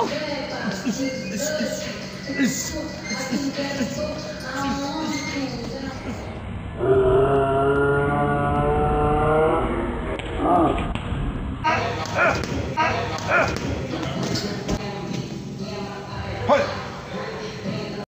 はい。